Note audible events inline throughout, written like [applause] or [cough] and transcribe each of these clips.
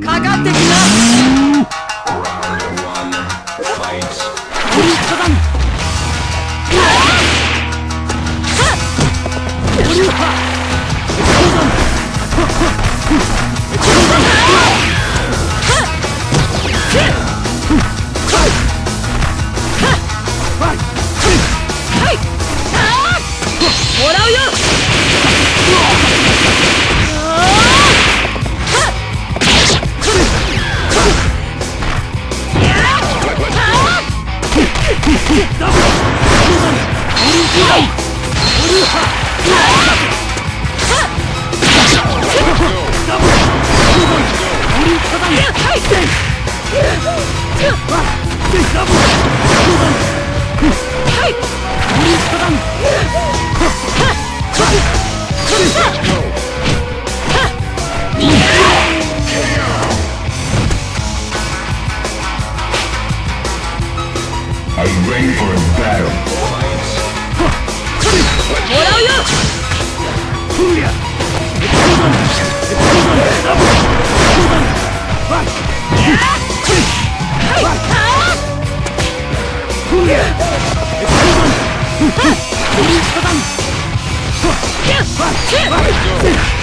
かかってきます Double! You ready for a battle?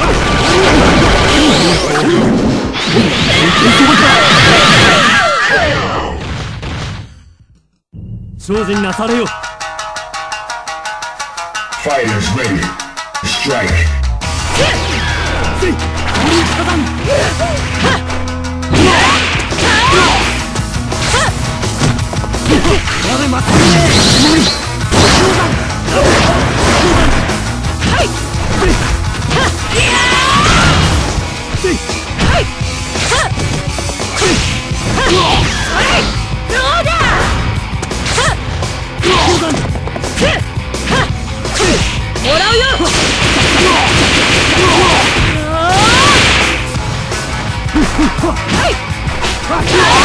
も精進なされよ。っはっはっらうよ。は [laughs] い